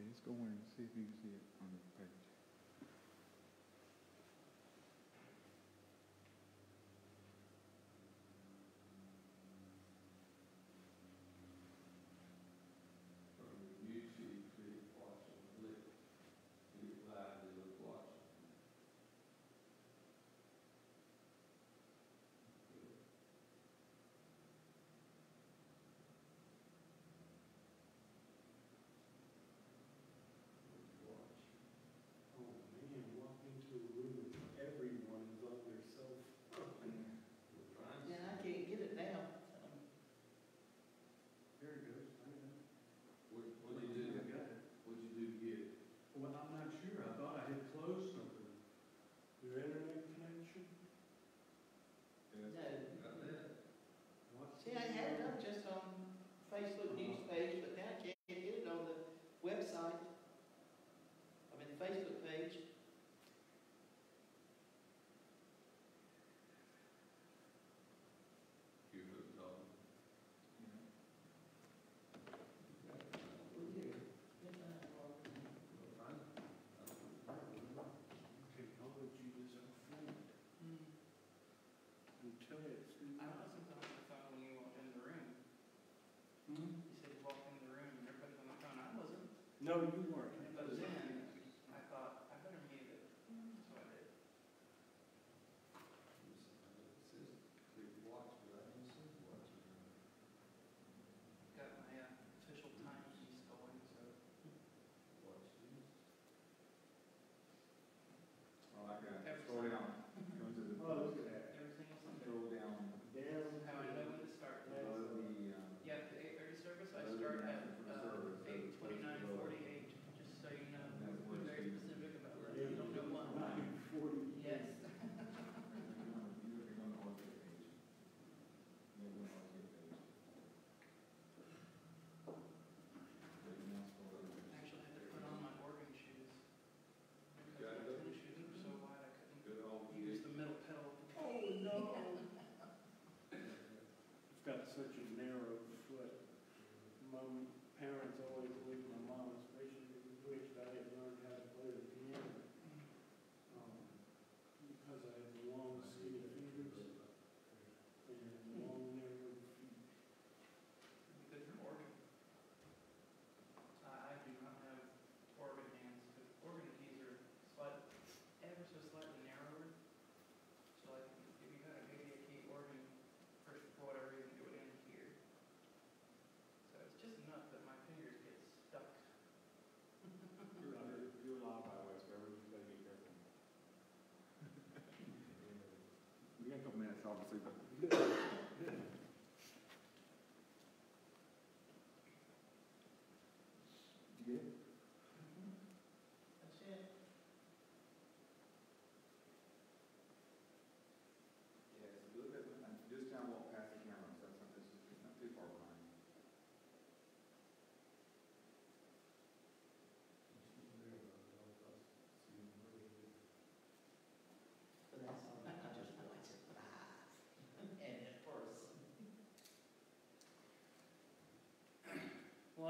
Okay, let's go in and see if you can see it on the page.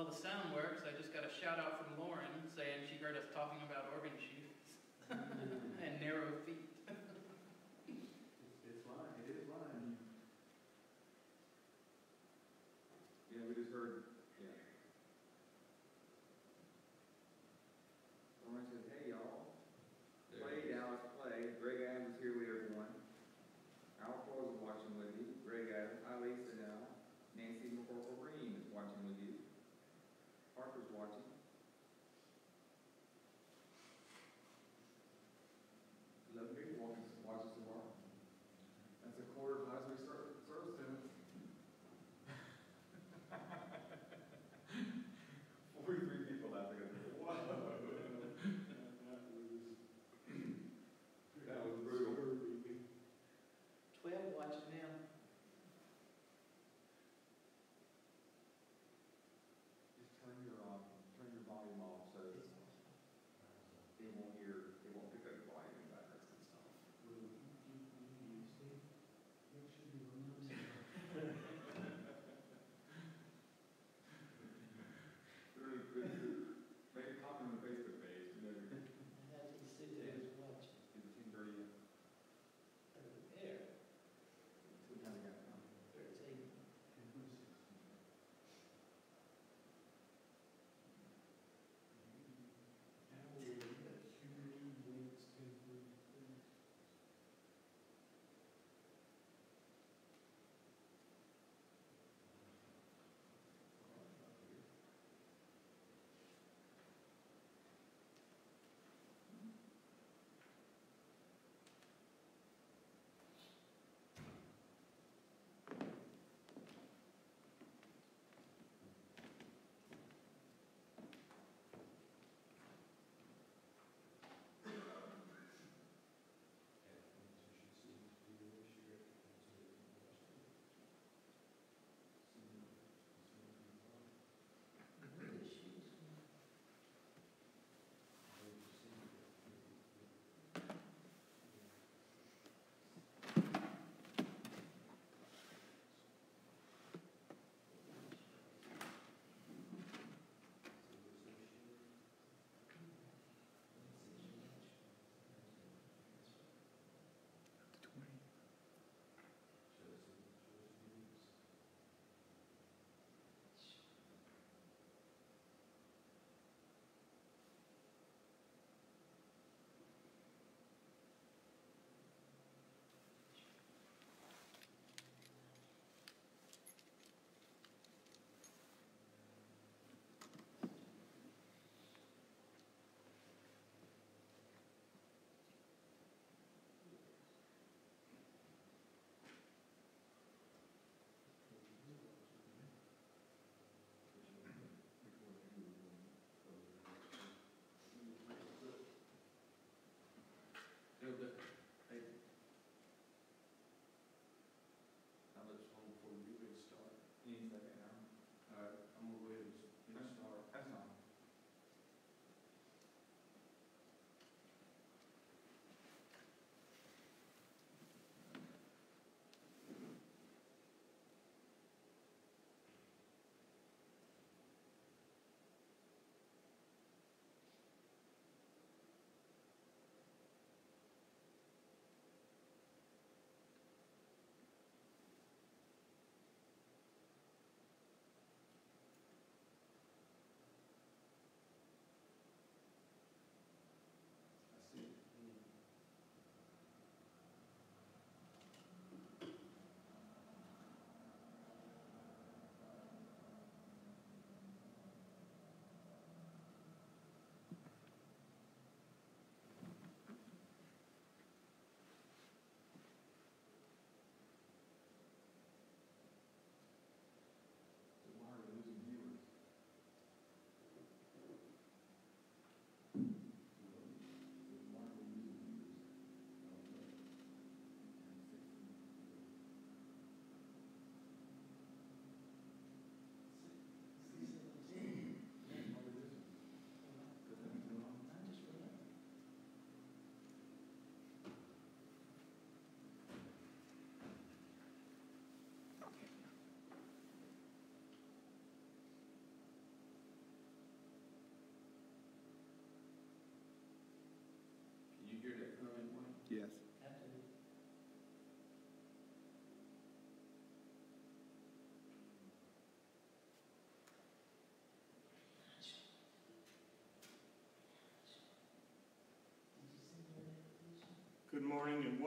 while the sound works, I just got a shout out from Lauren saying she heard us talking about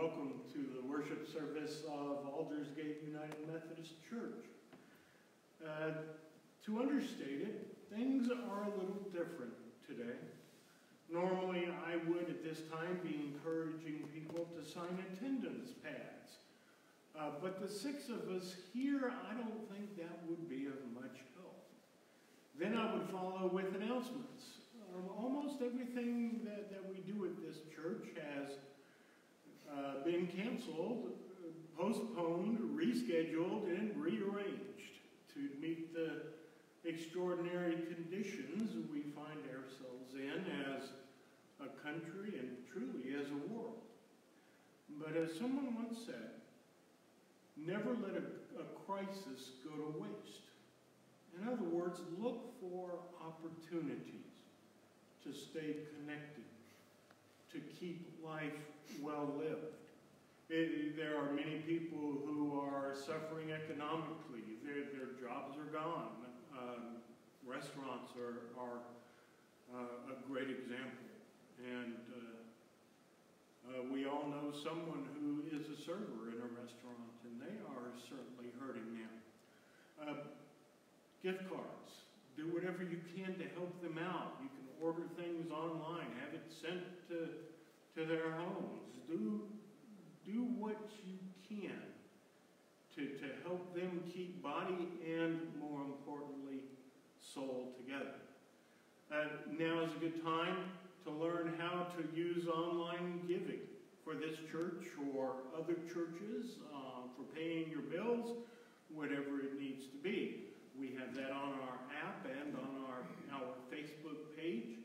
welcome to the worship service of Aldersgate United Methodist Church. Uh, to understate it, things are a little different today. Normally, I would at this time be encouraging people to sign attendance pads. Uh, but the six of us here, I don't think that would be of much help. Then I would follow with announcements. Um, almost everything that, that we do at this church has uh, been canceled, postponed, rescheduled, and rearranged to meet the extraordinary conditions we find ourselves in as a country and truly as a world. But as someone once said, never let a, a crisis go to waste. In other words, look for opportunities to stay connected, to keep life well lived. It, there are many people who are suffering economically. Their, their jobs are gone. Um, restaurants are, are uh, a great example. And uh, uh, we all know someone who is a server in a restaurant, and they are certainly hurting now. Uh, gift cards. Do whatever you can to help them out. You can order things online, have it sent to, to their homes. Do, do what you can to, to help them keep body and, more importantly, soul together. Uh, now is a good time to learn how to use online giving for this church or other churches, uh, for paying your bills, whatever it needs to be. We have that on our app and on our, our Facebook page,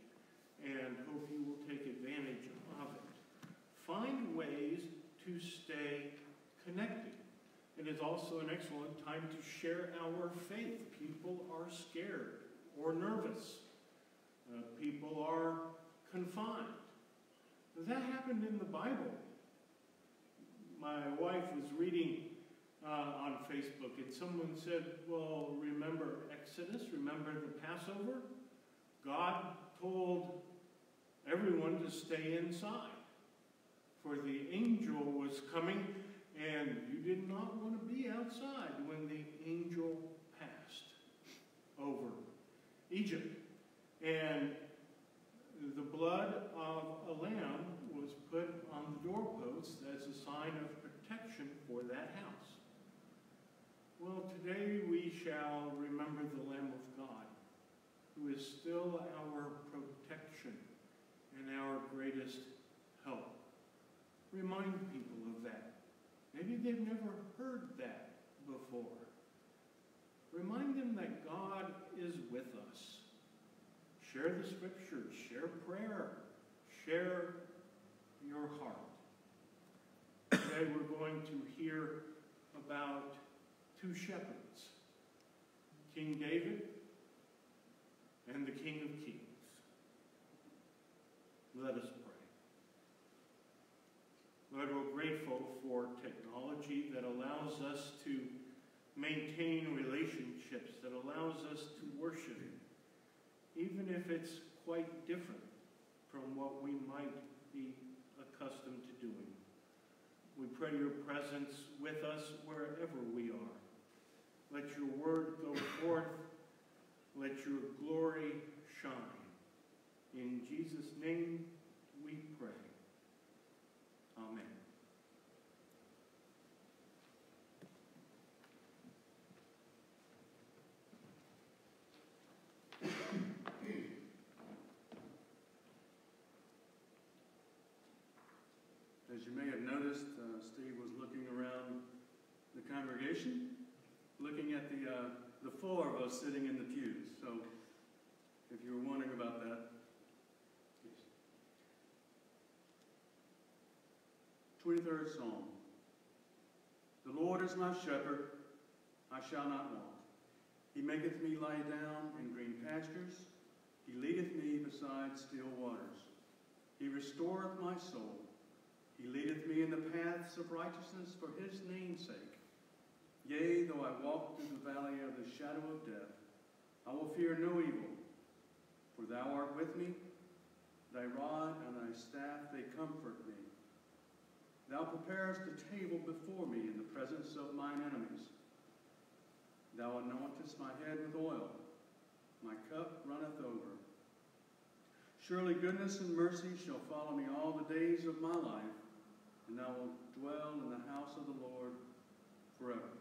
and hope you will take advantage of it. Find ways to stay connected. It is also an excellent time to share our faith. People are scared or nervous. Uh, people are confined. That happened in the Bible. My wife was reading uh, on Facebook, and someone said, Well, remember Exodus? Remember the Passover? God told everyone to stay inside, for the angel was coming, and you did not want to be outside when the angel passed over Egypt. And the blood of a lamb was put on the doorposts as a sign of protection for that house. Well, today we shall remember the Lamb of God, who is still our protection and our greatest help. Remind people of that. Maybe they've never heard that before. Remind them that God is with us. Share the scriptures, share prayer, share your heart. Today we're going to hear about two shepherds, King David and the King of Kings. Let us pray. Lord, we're grateful for technology that allows us to maintain relationships, that allows us to worship, even if it's quite different from what we might be accustomed to doing. We pray your presence with us wherever we are. Let your word go forth. Let your glory shine. In Jesus' name we pray. Amen. As you may have noticed, uh, Steve was looking around the congregation, looking at the, uh, the four of us sitting in the pews. So if you were wondering about that, 23rd Psalm. The Lord is my shepherd, I shall not want. He maketh me lie down in green pastures. He leadeth me beside still waters. He restoreth my soul. He leadeth me in the paths of righteousness for his name's sake. Yea, though I walk through the valley of the shadow of death, I will fear no evil, for thou art with me. Thy rod and thy staff, they comfort me. Thou preparest a table before me in the presence of mine enemies. Thou anointest my head with oil, my cup runneth over. Surely goodness and mercy shall follow me all the days of my life, and I will dwell in the house of the Lord forever.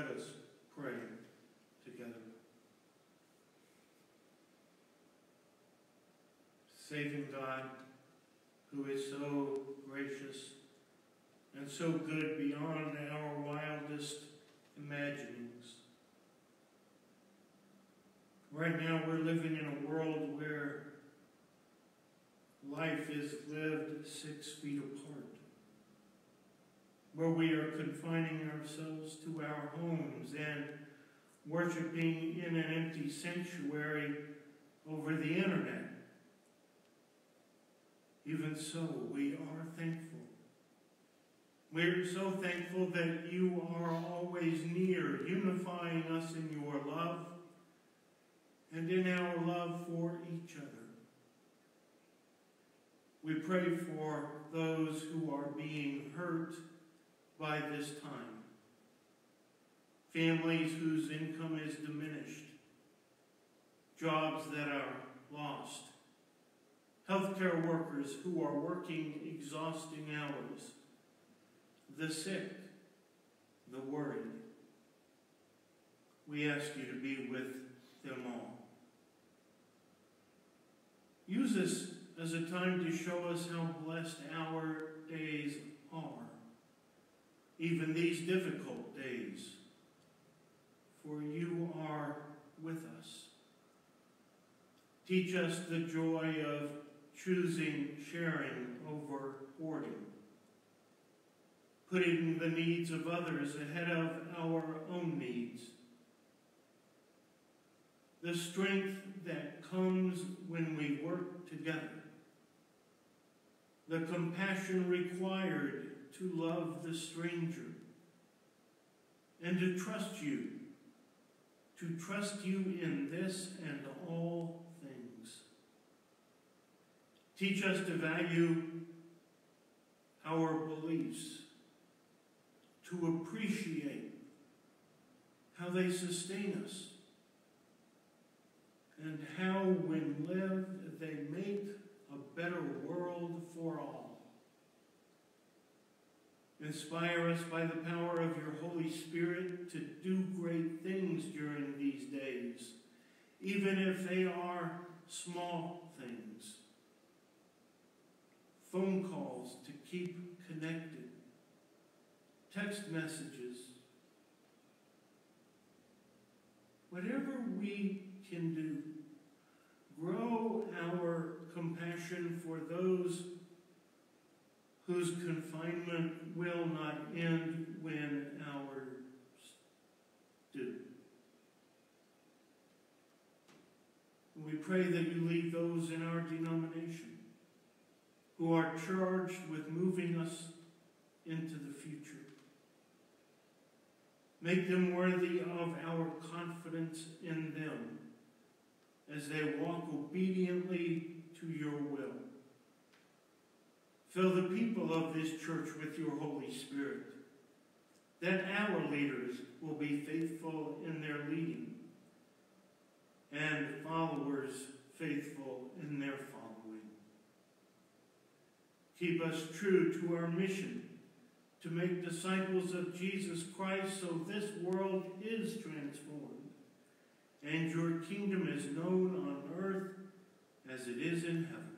Let us pray together. Saving God, who is so gracious and so good beyond our wildest imaginings. Right now, we're living in a world where life is lived six feet apart, where we are confining ourselves to our homes and worshiping in an empty sanctuary over the internet. Even so, we are thankful. We're so thankful that you are always near, unifying us in your love and in our love for each other. We pray for those who are being hurt by this time, families whose income is diminished, jobs that are lost, healthcare workers who are working exhausting hours, the sick, the worried. We ask you to be with them all. Use this as a time to show us how blessed our even these difficult days, for you are with us. Teach us the joy of choosing sharing over hoarding, putting the needs of others ahead of our own needs. The strength that comes when we work together. The compassion required to love the stranger and to trust you, to trust you in this and all things. Teach us to value our beliefs, to appreciate how they sustain us and how, when lived, they make a better world for all. Inspire us by the power of your Holy Spirit to do great things during these days, even if they are small things. Phone calls to keep connected, text messages, whatever we can do. Grow our compassion for those whose confinement will not end when ours do. We pray that you lead those in our denomination who are charged with moving us into the future. Make them worthy of our confidence in them as they walk obediently to your will. Fill the people of this church with your Holy Spirit, that our leaders will be faithful in their leading, and followers faithful in their following. Keep us true to our mission to make disciples of Jesus Christ so this world is transformed and your kingdom is known on earth as it is in heaven.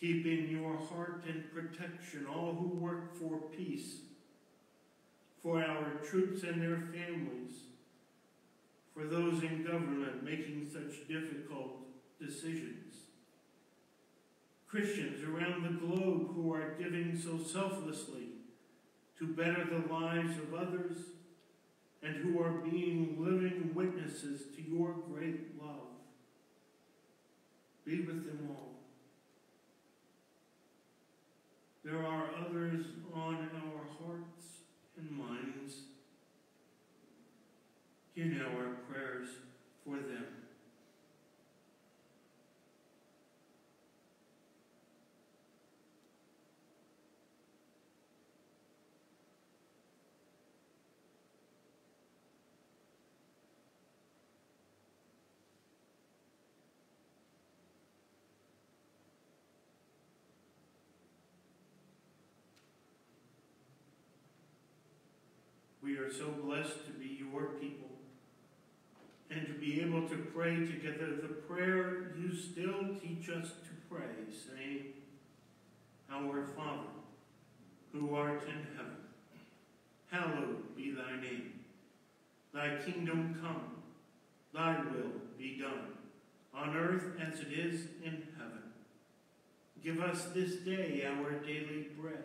Keep in your heart and protection all who work for peace, for our troops and their families, for those in government making such difficult decisions. Christians around the globe who are giving so selflessly to better the lives of others and who are being living witnesses to your great love. Be with them all. There are others on our hearts and minds. Hear now our prayers for them. We are so blessed to be your people and to be able to pray together the prayer you still teach us to pray, saying, Our Father, who art in heaven, hallowed be thy name. Thy kingdom come, thy will be done, on earth as it is in heaven. Give us this day our daily bread,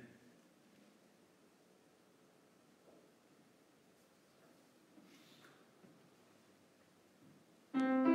The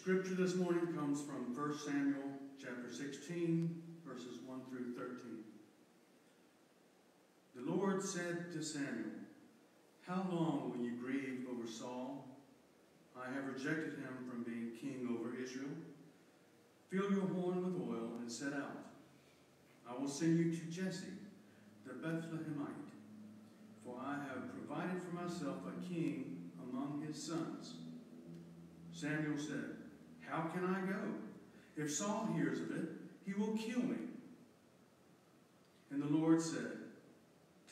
scripture this morning comes from 1 Samuel chapter 16, verses 1 through 13. The Lord said to Samuel, How long will you grieve over Saul? I have rejected him from being king over Israel. Fill your horn with oil and set out. I will send you to Jesse, the Bethlehemite, for I have provided for myself a king among his sons. Samuel said, How can I go? If Saul hears of it, he will kill me. And the Lord said,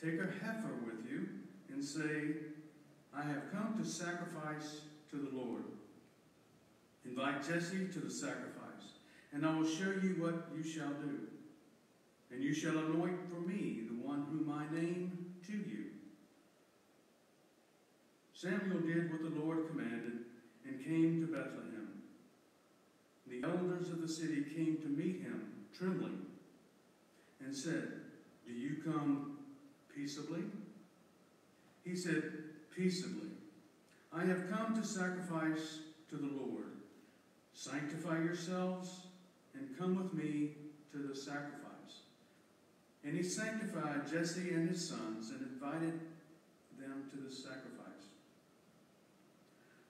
Take a heifer with you and say, I have come to sacrifice to the Lord. Invite Jesse to the sacrifice, and I will show you what you shall do. And you shall anoint for me the one whom I name to you. Samuel did what the Lord commanded and came to Bethlehem. The elders of the city came to meet him, trembling, and said, Do you come peaceably? He said, Peaceably. I have come to sacrifice to the Lord. Sanctify yourselves and come with me to the sacrifice. And he sanctified Jesse and his sons and invited them to the sacrifice.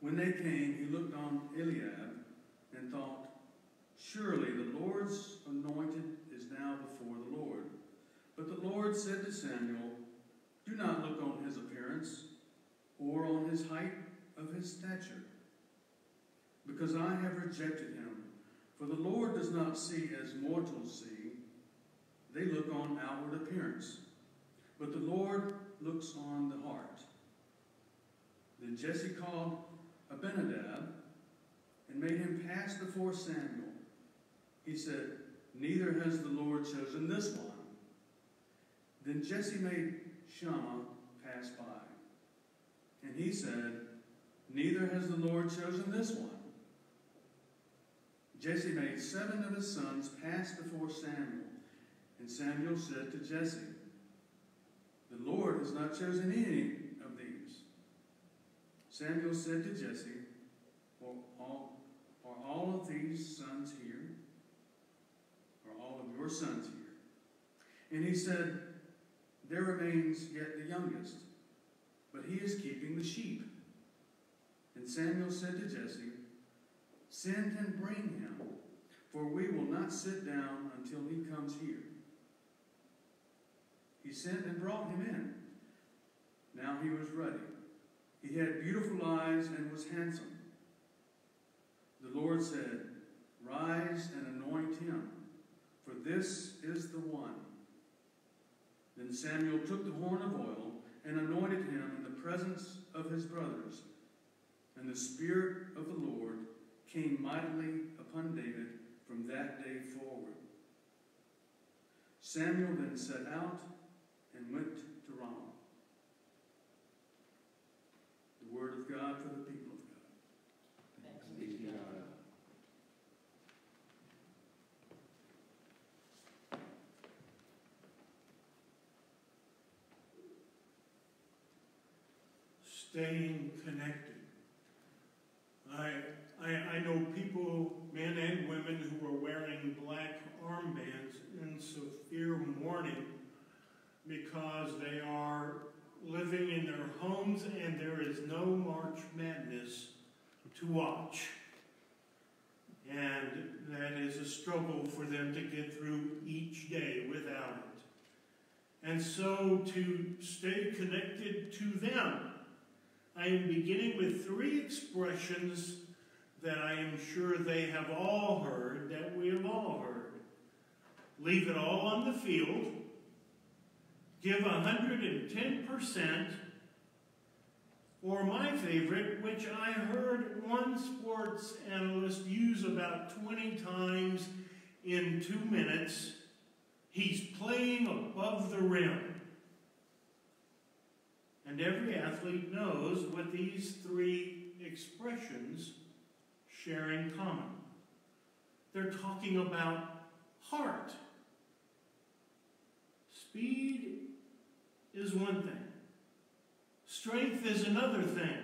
When they came, he looked on Eliab and thought, Surely the Lord's anointed is now before the Lord. But the Lord said to Samuel, Do not look on his appearance or on his height of his stature, because I have rejected him. For the Lord does not see as mortals see. they look on outward appearance, but the Lord looks on the heart. Then Jesse called Abinadab and made him pass before Samuel. He said, Neither has the Lord chosen this one. Then Jesse made Shammah pass by. And he said, Neither has the Lord chosen this one. Jesse made seven of his sons pass before Samuel. And Samuel said to Jesse, The Lord has not chosen any of these. Samuel said to Jesse, Are all, of these sons here? Your sons here? And he said, There remains yet the youngest, but he is keeping the sheep. And Samuel said to Jesse, Send and bring him, for we will not sit down until he comes here. He sent and brought him in. Now he was ruddy. He had beautiful eyes and was handsome. The Lord said, Rise and anoint him, for this is the one. Then Samuel took the horn of oil and anointed him in the presence of his brothers. And the Spirit of the Lord came mightily upon David from that day forward. Samuel then set out and went to Ramah. The word of God for the people of God. Thanks be to God. Staying connected. I, I, I know people, men and women, who are wearing black armbands in severe mourning because they are living in their homes and there is no March Madness to watch. And that is a struggle for them to get through each day without it. And so to stay connected to them, I am beginning with three expressions that I am sure they have all heard, that we have all heard. Leave it all on the field, give 110%, or my favorite, which I heard one sports analyst use about 20 times in two minutes, he's playing above the rim. And every athlete knows what these three expressions share in common. They're talking about heart. Speed is one thing. Strength is another thing.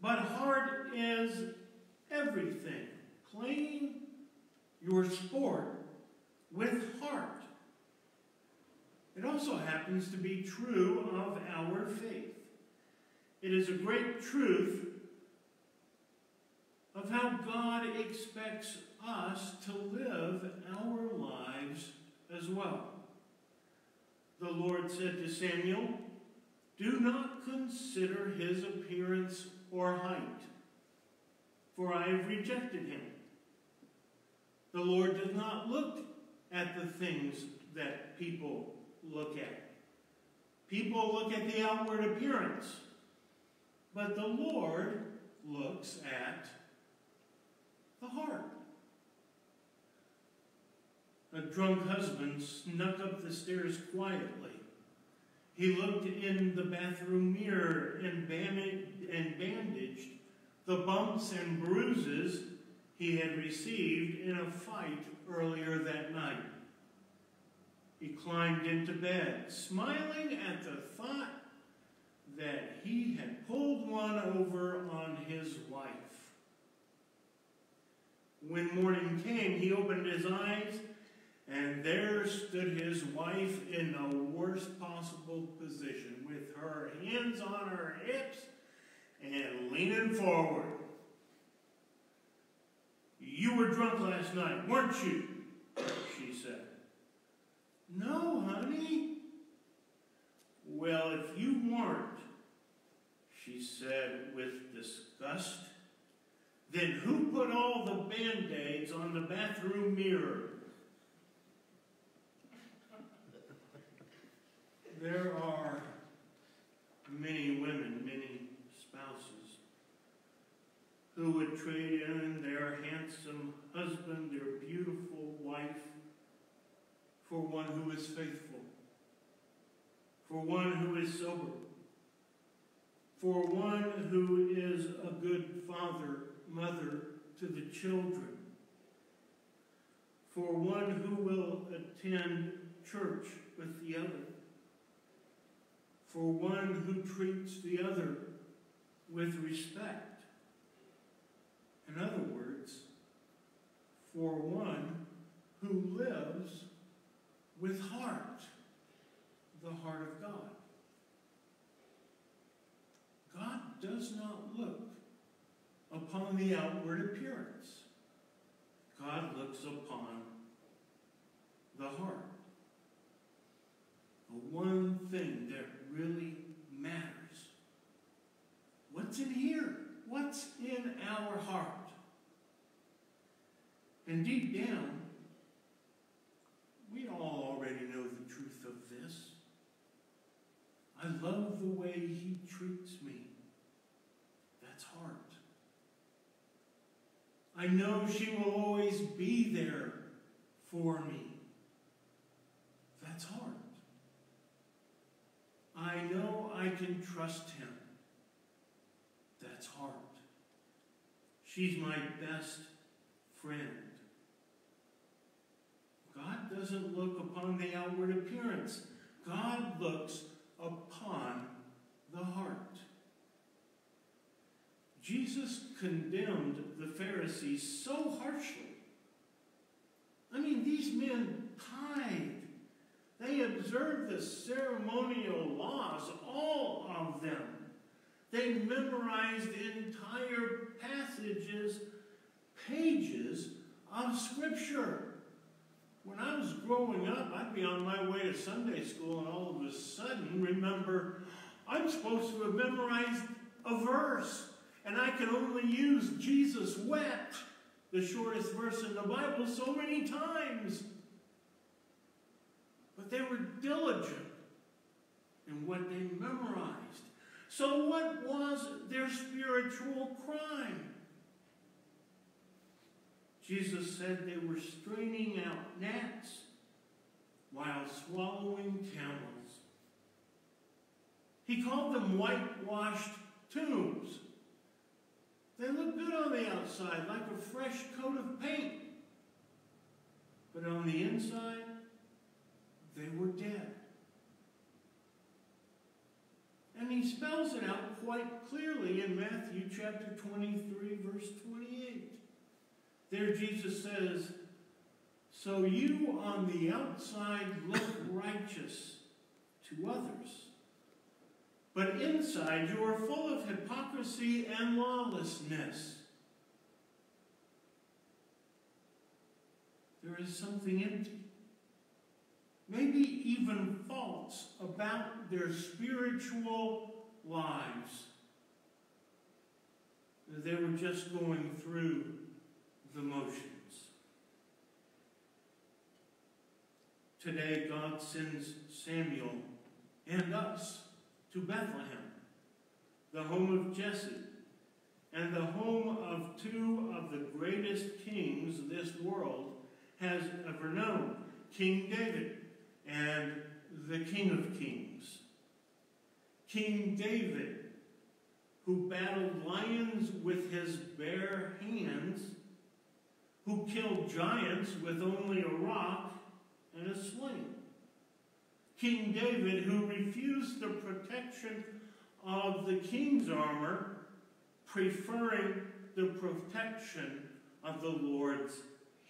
But heart is everything. Playing your sport with heart. It also happens to be true of our faith. It is a great truth of how God expects us to live our lives as well. The Lord said to Samuel, Do not consider his appearance or height, for I have rejected him. The Lord does not look at the things that people look at. People look at the outward appearance, but the Lord looks at the heart. A drunk husband snuck up the stairs quietly. He looked in the bathroom mirror and bandaged the bumps and bruises he had received in a fight earlier that night. He climbed into bed, smiling at the thought that he had pulled one over on his wife. When morning came, he opened his eyes, and there stood his wife in the worst possible position, with her hands on her hips and leaning forward. You were drunk last night, weren't you? She said. No, honey. Well, if you weren't, she said with disgust, then who put all the band-aids on the bathroom mirror? there are many women, many spouses, who would trade in their handsome husband, their beautiful wife, for one who is faithful, for one who is sober, for one who is a good father, mother to the children, for one who will attend church with the other, for one who treats the other with respect. In other words, for one who lives with heart, the heart of God. God does not look upon the outward appearance. God looks upon the heart. The one thing that really matters. What's in here? What's in our heart? And deep down, all already know the truth of this. I love the way he treats me. That's heart. I know she will always be there for me. That's heart. I know I can trust him. That's heart. She's my best friend. God doesn't look upon the outward appearance. God looks upon the heart. Jesus condemned the Pharisees so harshly. I mean, these men tithed. They observed the ceremonial laws, all of them. They memorized entire passages, pages of Scripture. When I was growing up, I'd be on my way to Sunday school and all of a sudden remember I'm supposed to have memorized a verse. And I can only use Jesus wept, the shortest verse in the Bible, so many times. But they were diligent in what they memorized. So, what was their spiritual crime? Jesus said they were straining out gnats while swallowing camels. He called them whitewashed tombs. They look good on the outside, like a fresh coat of paint. But on the inside, they were dead. And he spells it out quite clearly in Matthew chapter 23, verse 28. There Jesus says, So you on the outside look righteous to others, but inside you are full of hypocrisy and lawlessness. There is something empty, maybe even false, about their spiritual lives. They were just going through the motions. Today, God sends Samuel and us to Bethlehem, the home of Jesse, and the home of two of the greatest kings this world has ever known King David and the King of Kings. King David, who battled lions with his bare hands, who killed giants with only a rock and a sling. King David, who refused the protection of the king's armor, preferring the protection of the Lord's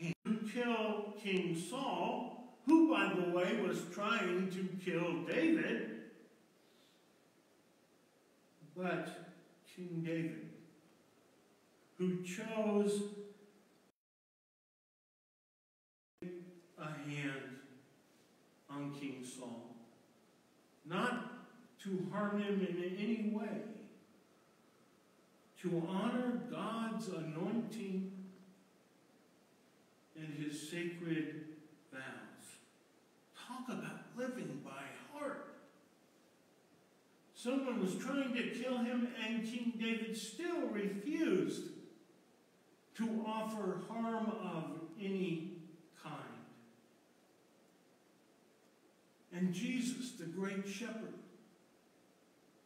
hand. To kill King Saul, who, by the way, was trying to kill David, but King David, who chose a hand on King Saul, not to harm him in any way, to honor God's anointing and his sacred vows. Talk about living by heart. Someone was trying to kill him, and King David still refused to offer harm of any And Jesus, the great shepherd,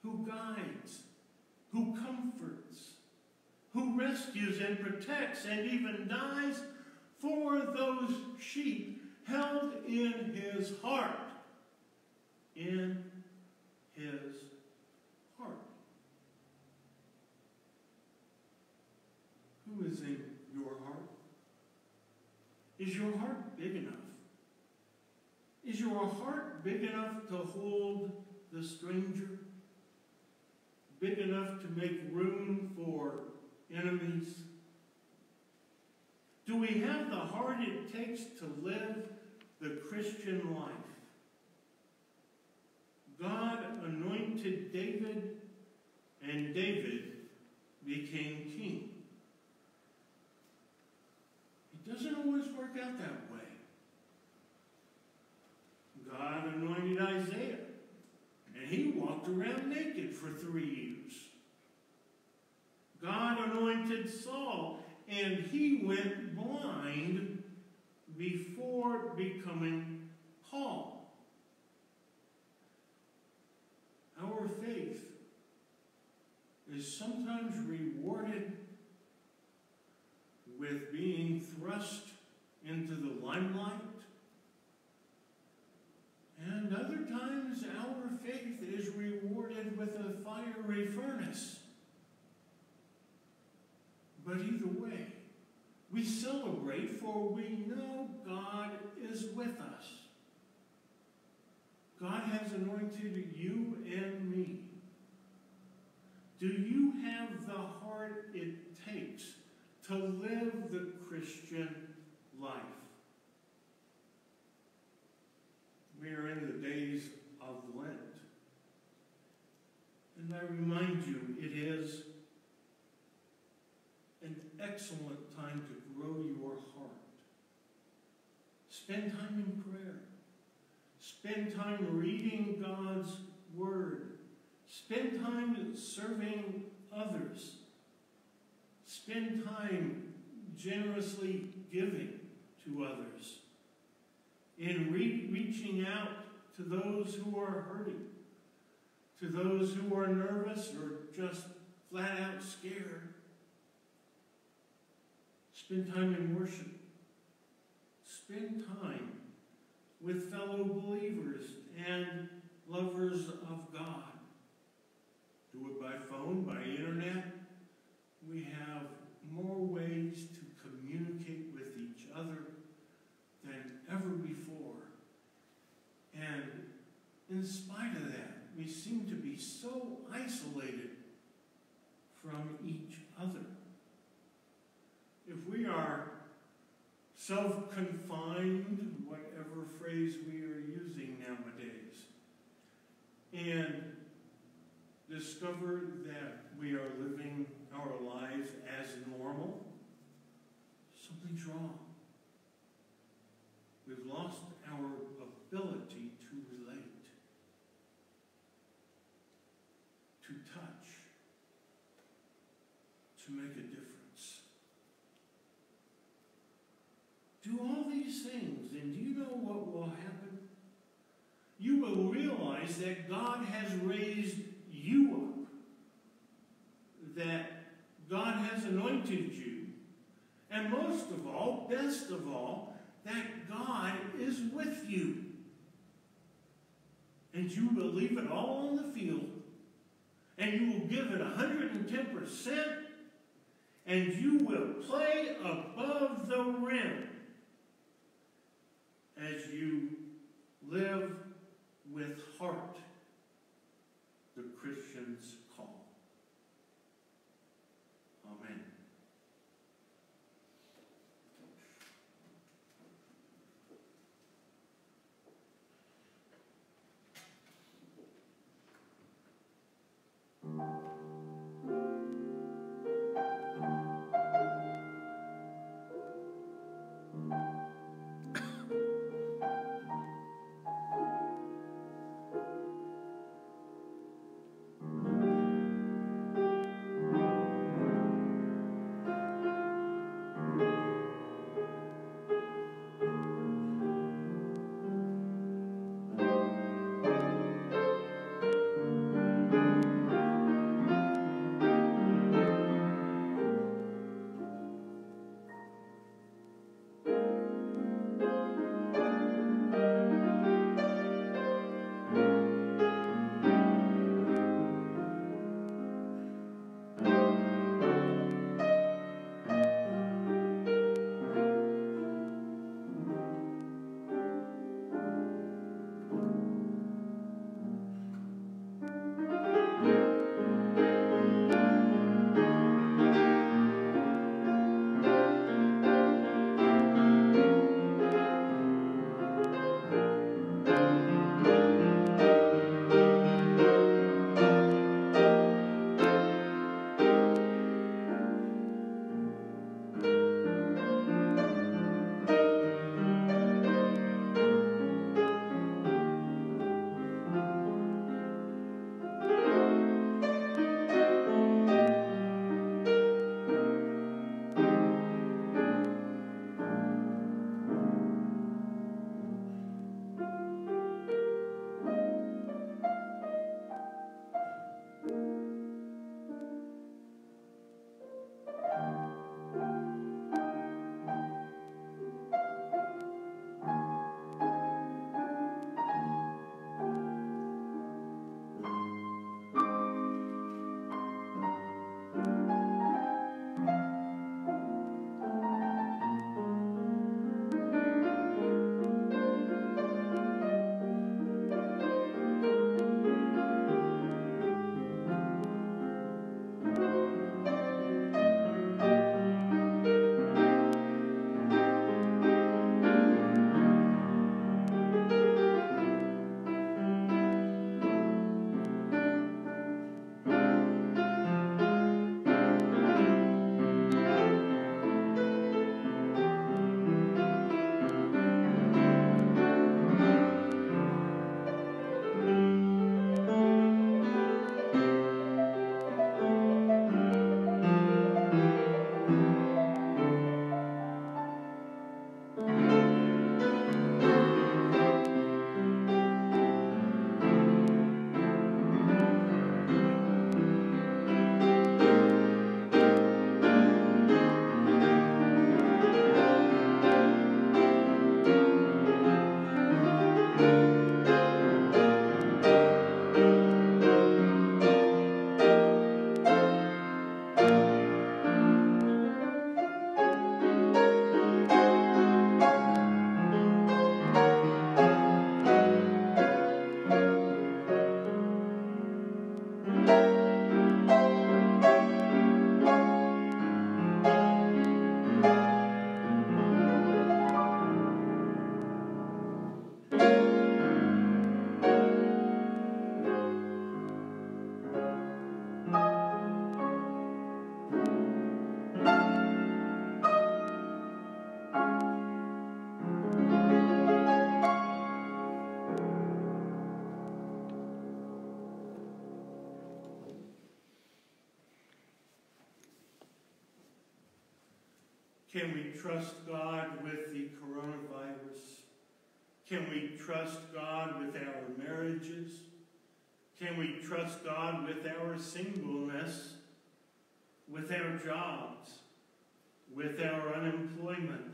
who guides, who comforts, who rescues and protects, and even dies for those sheep held in his heart. In his heart. Who is in your heart? Is your heart big enough? Is your heart big enough to hold the stranger? Big enough to make room for enemies? Do we have the heart it takes to live the Christian life? God anointed David, and David became king. It doesn't always work out that way. God anointed Isaiah, and he walked around naked for three years. God anointed Saul, and he went blind before becoming Paul. Our faith is sometimes rewarded with being thrust into the limelight, and other times our faith is rewarded with a fiery furnace. But either way, we celebrate for we know God is with us. God has anointed you and me. Do you have the heart it takes to live the Christian life? We are in the days of Lent. And I remind you, it is an excellent time to grow your heart. Spend time in prayer. Spend time reading God's Word. Spend time serving others. Spend time generously giving to others. In re- reaching out to those who are hurting, to those who are nervous or just flat out scared. Spend time in worship. Spend time with fellow believers and lovers of God. Do it by phone, by internet. We have more ways to communicate with each other than ever before. And spite of that, we seem to be so isolated from each other. If we are self confined, whatever phrase we are using nowadays, and discover that we are living our lives as normal, something's wrong. We've lost our ability to relate, to touch, to make a difference. Do all these things, and do you know what will happen? You will that God has raised you up, that God has anointed you, and most of all, best of all, that God is with you. And you will leave it all on the field, and you will give it 110%, and you will play above the rim as you live with heart the Christian's Can we trust God with the coronavirus? Can we trust God with our marriages? Can we trust God with our singleness, with our jobs, with our unemployment,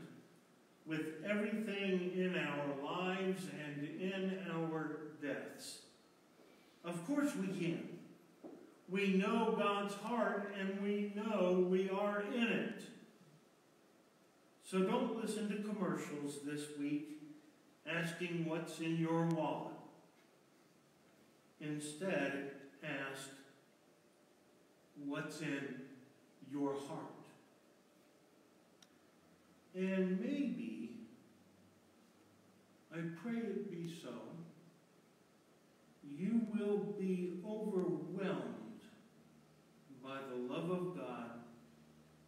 with everything in our lives and in our deaths? Of course we can. We know God's heart and we know we are in it. So don't listen to commercials this week asking what's in your wallet. Instead, ask what's in your heart. And maybe, I pray it be so, you will be overwhelmed by the love of God,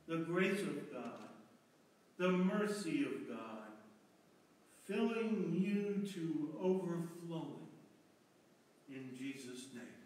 the grace of God, the mercy of God, filling you to overflowing in Jesus' name.